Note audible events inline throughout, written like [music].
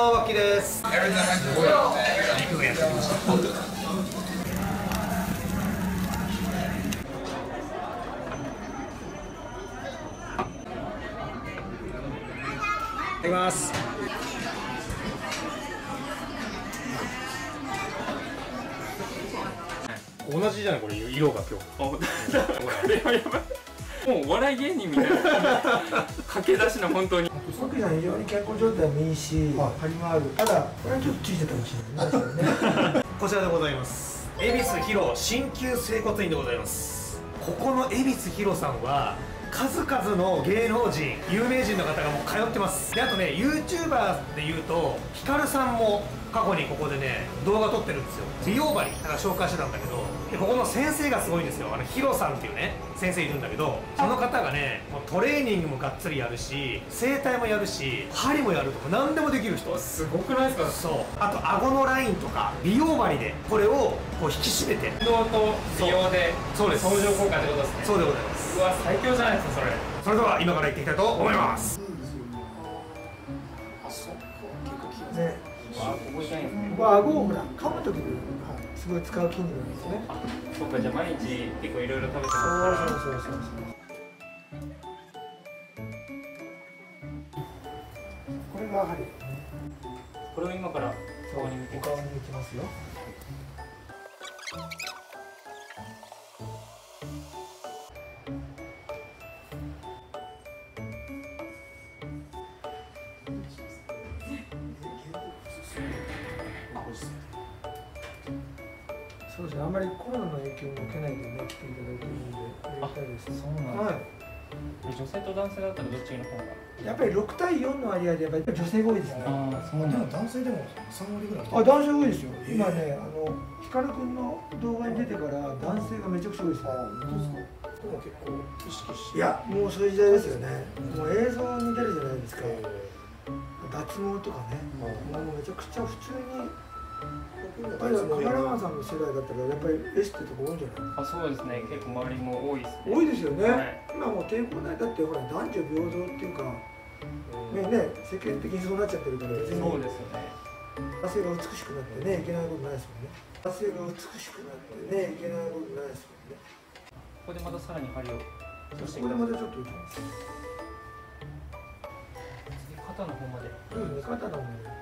脇です。いきます。同じじゃないこれ色が今日。あこれやばいもうお笑い芸人みたいな [laughs] 駆け出しの本当に奥さん非常に健康状態もいいし、張りもある。ただ、これはちょっとついてたかもしれないね。[laughs] こちらでございます恵比寿広鍼灸整骨院でございますここの恵比寿広さんは数々の芸能人有名人の方がもう通ってますであとね YouTuber でいうとヒカルさんも過去にここでね動画撮ってるんですよ。美容針だから紹介してたんだけどでここの先生がすごいんですよ。あのヒロさんっていうね先生いるんだけどその方がねもうトレーニングもがっつりやるし整体もやるし針もやるとか何でもできる人。すごくないですか？そう。あと顎のラインとか美容針でこれをこう引き締めて。運動と美容でそうです。相乗効果ってことですね。そうでございます。うわ最強じゃないですかそれ。それでは今から行っていきたいと思いますここ顎をほら、噛むときに、はい、すごい使う筋肉なんですね。そうかじゃあ毎日結構いろいろ食べてそうますからそうそうそう。これが針。これを今からそう、顔に向けお顔に向きますよ。そうですね、あんまりコロナの影響を受けないでね、来ていただいているので、ありがたいです。そうなんは女性と男性だったらどっちの方が？い。やっぱり6対4の割合で、やっぱり女性が多いですね。ああそうでも男性でも3割ぐらいあ、男性多いですよ。今ね、あの、ヒカル君の動画に出てから、男性がめちゃくちゃ多いですよ。でも結構意識していや、もうそういう時代ですよね。もう映像に出るじゃないですか。脱毛とかね。もうめちゃくちゃ普通に。やっぱりカメラマンさんの世代だったら、やっぱりエステとか多いんじゃない？あそうですね結構周りも多いですね多いですよね。はい今もう抵抗ないだって、ほら、男女平等っていうか。ね、ね、世間的にそうなっちゃってるから、別にそうですよね男性が美しくなってね、いけないことないですもんね。男性が美しくなってね、いけないことないですもんね。ここでまたさらに針をそこでまたちょっと打ちます。次肩の方までそうですね、肩の方に。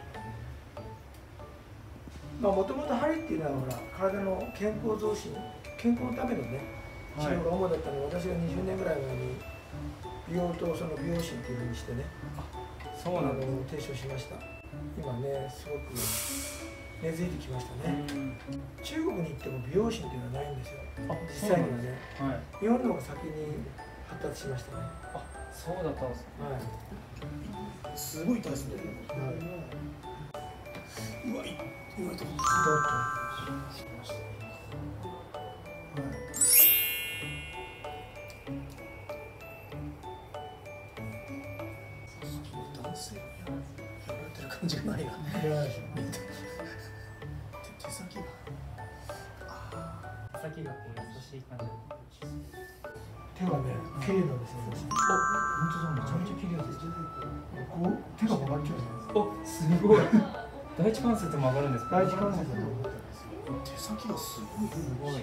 まあ、もともと針っていうのは、ほら、体の健康増進、健康のためのね。治療が主だったので、私が20年ぐらい前に。美容とその美容師っていうふうにしてね、そうなの提唱しました。今ね、すごく根付いてきましたね。中国に行っても美容師っていうのはないんですよ。あ実際にはね、はい日本の方が先に発達しましたね。あそうだったんですねはい。すごい痛いですねはい。うわい意外とどうはい。男性にやられてる感じがないないやでしょ手手先が先が。こう優しい感じ手が。ね、綺麗なんですよ。本当そう、めちゃめちゃ綺麗です。こう、手が。曲が。っちゃうじゃないですか。おすごい第一関節も上がるんですか？第一関節の。手先がすごいすごい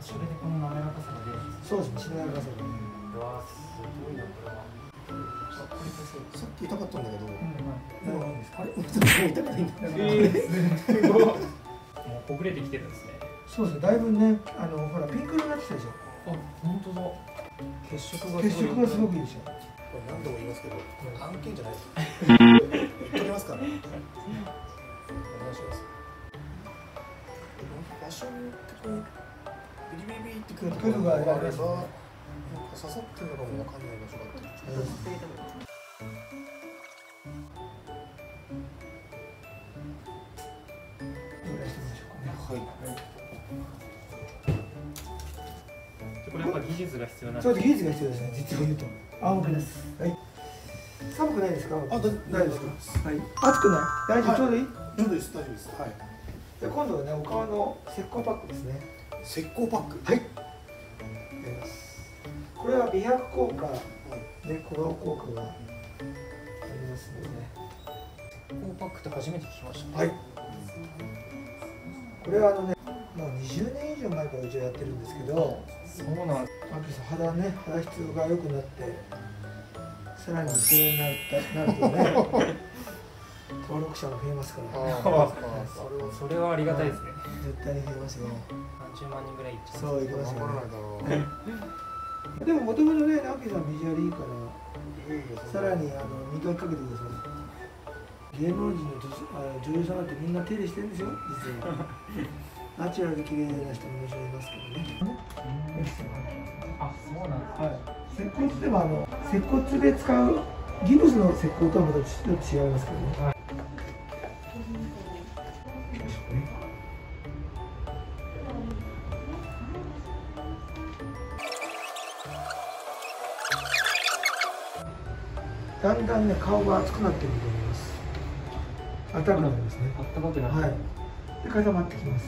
それでこの滑らかさが出るそうですね、しなやかさが。ね。うわすごいなこれ。はさっき痛かったんだけど、何ですか。あれもう痛くない。んだえー、すごい。もうほぐれてきてるんですねそうですね、だい。ぶね、あの、ほら、ピンク色になってきたでしょ。あ本当だ血色が血色がすごくい。い。でしょ。これ何度も言い。ますけど案件じゃない。です言っときますからお願いします場所によってこうビリビリビリってくるところがあればなんか刺さってるのかもわかんない場所があってどれしてみましょうかね。はいこれやっぱ技術が必要なんそうです、技術が必要ですね、実を言うと。あ、OK です。はい。寒くないですか？あだ大丈夫ですか？はい。暑くない？大丈夫、はいちょうどいい？ちょうどいいです大丈夫ですはいで、今度はね、お顔の石膏パックですね。石膏パック？はい。ます。これは美白効果、ね、小顔効果がありますので、石膏パックって初めて聞きましたはいこれはあのねもう20年以上前からうちはやってるんですけどそうなんです肌ね肌質が良くなってさらに美形になったなるとね。登録者も増えますから。あ [laughs] それはそれはありがたいですね。絶対に増えますよ。何十万人ぐらいいっちゃうそういきますよ。ねとでももともとね直樹さんビジュアルいいからいいよさらにあの見かけかけてください。芸能人の女優さんなんてみんな手入れしてるんですよ実は [laughs] ナチュラルで綺麗な人ももちろんいますけどね。あそうなんです。はい。接骨でもあの接骨で使うギブスの接骨とはまたちょっと違いますけどね、だんだんね顔が熱くなってくると思います。温かくなりますね。あったかくなって、はいで固まってきます。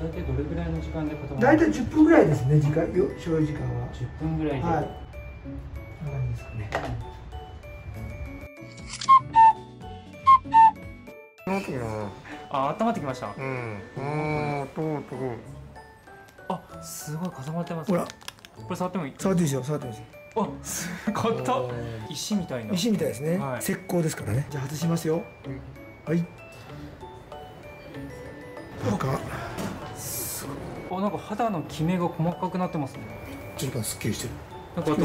大体どれぐらいの時間で固まる大体10分ぐらいですね時間よ所要時間は。10分ぐらいで、はい。こんな感じですかね。あ温まってきました。うん。うん。とうとうあすごい固まってます。ほら。これ触ってもいい？触っていいですよ触っていいですよ。あすごい。石みたいな。石みたいですね、はい。石膏ですからね。じゃあ外しますよ、はいなんかあなんか肌のキメが細かくなってますね。すっきりしてる。なんかあと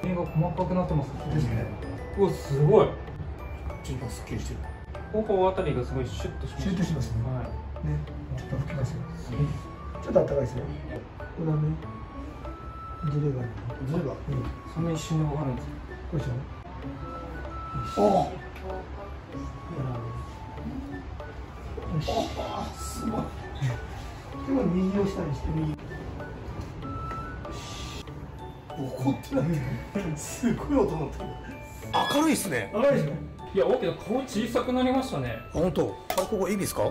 キメが細かくなってますね。うわすごい。一番すっきりしてる。頬あたりがすごいシュッとしまシュッとしますね。はねちょっと拭きますよ。ちょっと暖かいですよこれはね。ズレがある。ずればいうん。その一瞬でわかるんですよ。これおおすごい。でも右を下にして右怒ってない。すごい音鳴ってる。明るいですね。長いですねいや、だけど顔小さくなりましたね。あ本当？あれここいいですか？[laughs]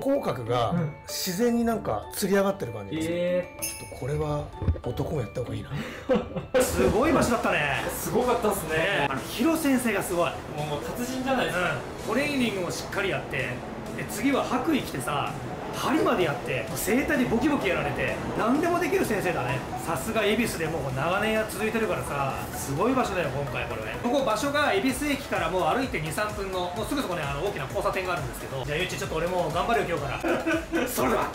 口角がうん。自然になんかつり上がってる感じです、えちょっとこれは男もやった方がいいな。[laughs] すごい場所だったね。ー、すごかったっすね。あのヒロ先生がすごい。もう達人じゃないですか。トレーニングもしっかりやって。で次は白衣着てさ針までやって整体でボキボキやられて何でもできる先生だね。さすが恵比寿でもう長年や続いてるからさすごい場所だよ今回これねここ場所が恵比寿駅からもう歩いて23分のもうすぐそこにあの大きな交差点があるんですけど。じゃあゆうちちょっと俺も頑張るよ今日から。[laughs] それでは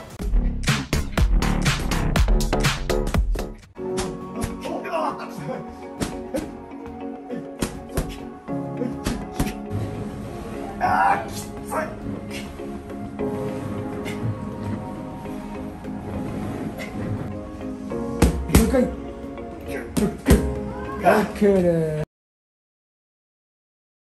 了解 OK です